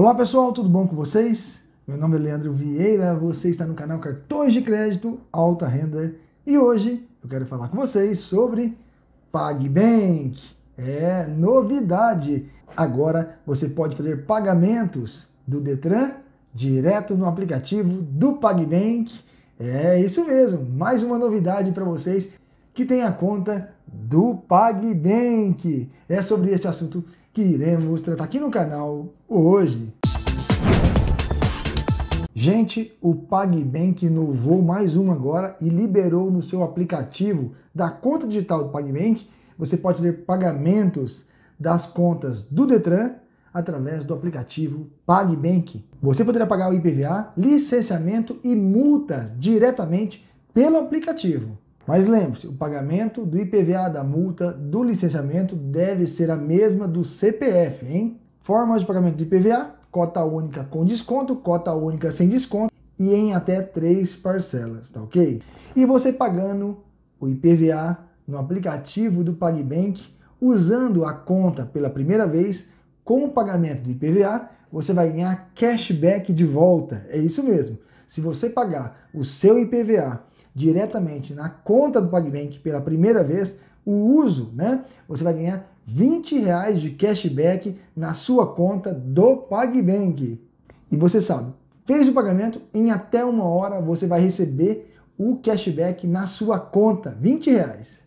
Olá pessoal, tudo bom com vocês? Meu nome é Leandro Vieira, você está no canal Cartões de Crédito Alta Renda e hoje eu quero falar com vocês sobre PagBank. É novidade! Agora você pode fazer pagamentos do Detran direto no aplicativo do PagBank. É isso mesmo, mais uma novidade para vocês que tem a conta do PagBank. É sobre esse assunto que iremos tratar aqui no canal hoje. Gente, o PagBank inovou mais um agora e liberou no seu aplicativo da conta digital do PagBank, você pode fazer pagamentos das contas do Detran através do aplicativo PagBank. Você poderá pagar o IPVA, licenciamento e multa diretamente pelo aplicativo. Mas lembre-se, o pagamento do IPVA, da multa, do licenciamento deve ser a mesma do CPF, hein? Formas de pagamento do IPVA, cota única com desconto, cota única sem desconto e em até três parcelas, tá ok? E você pagando o IPVA no aplicativo do PagBank, usando a conta pela primeira vez, com o pagamento do IPVA, você vai ganhar cashback de volta. É isso mesmo. Se você pagar o seu IPVA diretamente na conta do PagBank pela primeira vez, o uso, né? Você vai ganhar 20 reais de cashback na sua conta do PagBank. E você sabe, fez o pagamento, em até uma hora você vai receber o cashback na sua conta, 20 reais.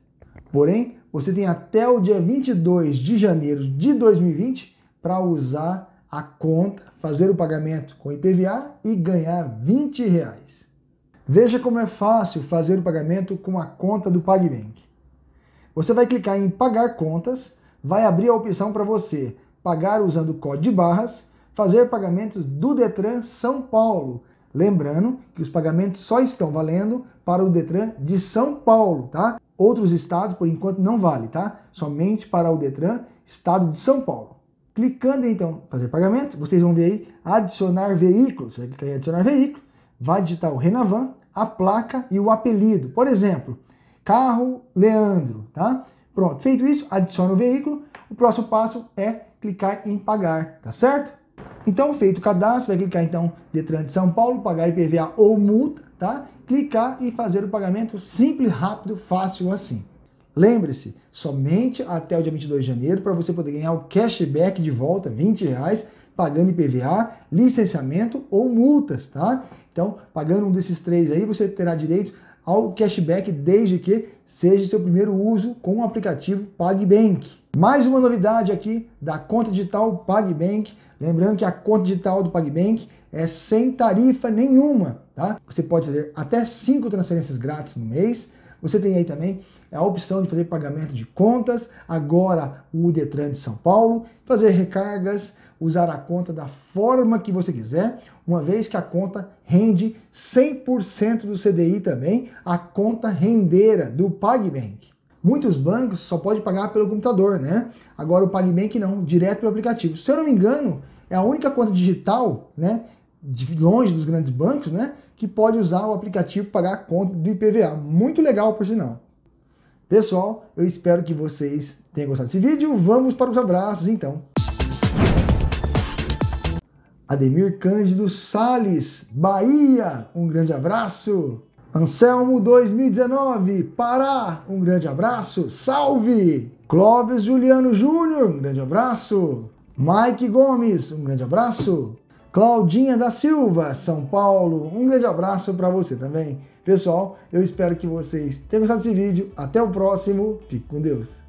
Porém, você tem até o dia 22 de janeiro de 2020 para usar a conta, fazer o pagamento com IPVA e ganhar 20 reais. Veja como é fácil fazer o pagamento com a conta do PagBank. Você vai clicar em Pagar Contas, vai abrir a opção para você pagar usando o código de barras, fazer pagamentos do Detran São Paulo. Lembrando que os pagamentos só estão valendo para o Detran de São Paulo, tá? Outros estados, por enquanto, não vale, tá? Somente para o Detran, estado de São Paulo. Clicando então fazer pagamento, vocês vão ver aí adicionar veículo. Você vai clicar em adicionar veículo vai digitar o Renavan, a placa e o apelido. Por exemplo, carro Leandro, tá? Pronto, feito isso, adiciona o veículo. O próximo passo é clicar em pagar, tá certo? Então, feito o cadastro, vai clicar então Detran de São Paulo, pagar IPVA ou multa, tá? Clicar e fazer o pagamento simples, rápido, fácil assim. Lembre-se, somente até o dia 22 de janeiro para você poder ganhar o cashback de volta, 20 reais, pagando IPVA, licenciamento ou multas, tá? Então, pagando um desses três aí, você terá direito ao cashback desde que seja seu primeiro uso com o aplicativo PagBank. Mais uma novidade aqui da conta digital PagBank. Lembrando que a conta digital do PagBank é sem tarifa nenhuma, tá? Você pode fazer até cinco transferências grátis no mês. Você tem aí também a opção de fazer pagamento de contas, agora o Detran de São Paulo, fazer recargas, usar a conta da forma que você quiser, uma vez que a conta rende 100% do CDI também, a conta rendeira do PagBank. Muitos bancos só pode pagar pelo computador, né? Agora o PagBank não, direto pelo aplicativo. Se eu não me engano, é a única conta digital, né, de longe dos grandes bancos, né, que pode usar o aplicativo para pagar a conta do IPVA. Muito legal, por sinal. Pessoal, eu espero que vocês tenham gostado desse vídeo. Vamos para os abraços, então. Ademir Cândido Sales, Bahia, um grande abraço. Anselmo 2019, Pará, um grande abraço. Salve! Clóvis Juliano Júnior, um grande abraço. Mike Gomes, um grande abraço. Claudinha da Silva, São Paulo, um grande abraço para você também. Pessoal, eu espero que vocês tenham gostado desse vídeo. Até o próximo. Fique com Deus.